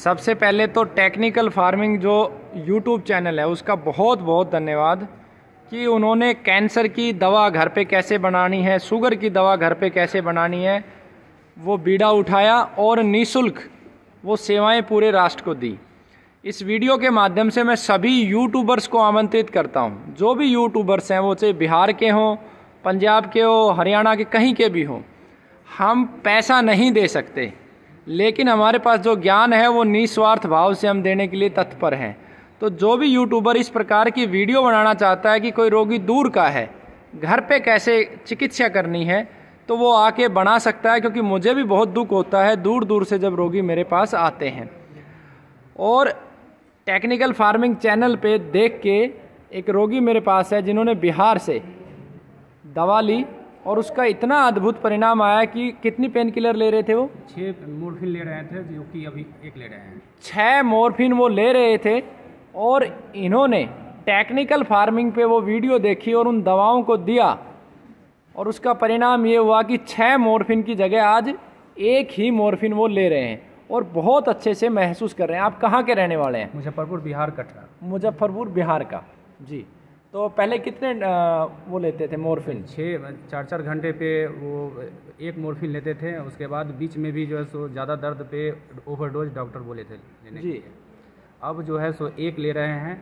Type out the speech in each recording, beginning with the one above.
सबसे पहले तो टेक्निकल फ़ार्मिंग जो यूट्यूब चैनल है, उसका बहुत बहुत धन्यवाद कि उन्होंने कैंसर की दवा घर पे कैसे बनानी है शुगर की दवा घर पे कैसे बनानी है, वो बीड़ा उठाया और निशुल्क वो सेवाएँ पूरे राष्ट्र को दी। इस वीडियो के माध्यम से मैं सभी यूट्यूबर्स को आमंत्रित करता हूँ। जो भी यूट्यूबर्स हैं, वो चाहे बिहार के हों, पंजाब के हो, हरियाणा के कहीं के भी हों, हम पैसा नहीं दे सकते। लेकिन हमारे पास जो ज्ञान है, वो निस्वार्थ भाव से हम देने के लिए तत्पर हैं। तो जो भी यूट्यूबर इस प्रकार की वीडियो बनाना चाहता है कि कोई रोगी दूर का है, घर पे कैसे चिकित्सा करनी है तो वो आके बना सकता है, क्योंकि मुझे भी बहुत दुख होता है दूर दूर से जब रोगी मेरे पास आते हैं। और टेक्निकल फ़ार्मिंग चैनल पे देख के एक रोगी मेरे पास है, जिन्होंने बिहार से दवा ली और उसका इतना अद्भुत परिणाम आया कि कितनी पेन किलर ले रहे थे वो? छः मोरफिन ले रहे थे जो कि अभी एक ले रहे हैं। छः मोरफिन वो ले रहे थे और इन्होंने टेक्निकल फ़ार्मिंग पे वो वीडियो देखी और उन दवाओं को दिया। और उसका परिणाम ये हुआ कि छः मोरफिन की जगह आज एक ही मोरफिन वो ले रहे हैं और बहुत अच्छे से महसूस कर रहे हैं। आप कहाँ के रहने वाले हैं? मुजफ्फरपुर बिहार कटरा मुजफ्फरपुर बिहार का। जी। तो पहले कितने वो लेते थे मोरफिन? छः चार चार घंटे पे वो एक मोरफिन लेते थे उसके बाद बीच में भी जो है सो ज़्यादा दर्द पे ओवरडोज डॉक्टर बोले थे लेने जी। अब जो है सो एक ले रहे हैं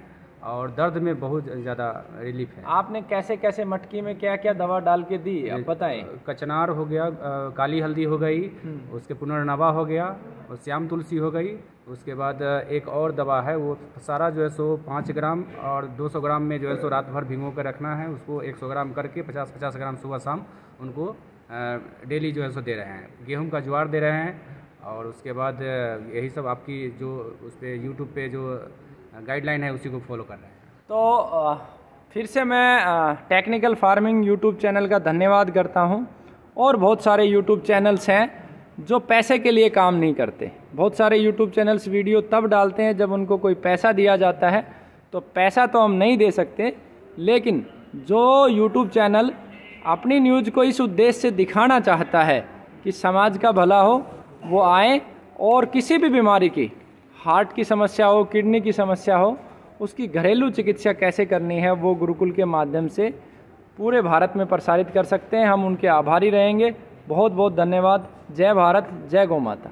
और दर्द में बहुत ज़्यादा रिलीफ है। आपने कैसे कैसे मटकी में क्या क्या दवा डाल के दी? अब बताएँ। कचनार हो गया काली हल्दी हो गई हम्म। उसके पुनर्नवा हो गया और श्याम तुलसी हो गई उसके बाद एक और दवा है, वो सारा जो है सो पाँच ग्राम और 200 ग्राम में जो है सो रात भर भिगो कर रखना है, उसको 100 ग्राम करके 50 50 ग्राम सुबह शाम उनको डेली जो है सो दे रहे हैं। गेहूँ का ज्वार दे रहे हैं और उसके बाद यही सब आपकी जो उस पर यूट्यूब पे जो गाइडलाइन है, उसी को फॉलो कर रहे हैं। तो फिर से मैं टेक्निकल फ़ार्मिंग यूट्यूब चैनल का धन्यवाद करता हूँ और बहुत सारे यूट्यूब चैनल्स हैं। जो पैसे के लिए काम नहीं करते। बहुत सारे यूट्यूब चैनल्स वीडियो तब डालते हैं जब उनको कोई पैसा दिया जाता है। तो पैसा तो हम नहीं दे सकते, लेकिन जो यूट्यूब चैनल अपनी न्यूज़ को इस उद्देश्य से दिखाना चाहता है कि समाज का भला हो, वो आए और किसी भी बीमारी की हार्ट की समस्या हो किडनी की समस्या हो, उसकी घरेलू चिकित्सा कैसे करनी है, वो गुरुकुल के माध्यम से पूरे भारत में प्रसारित कर सकते हैं। हम उनके आभारी रहेंगे। बहुत बहुत धन्यवाद। जय भारत जय गौ माता।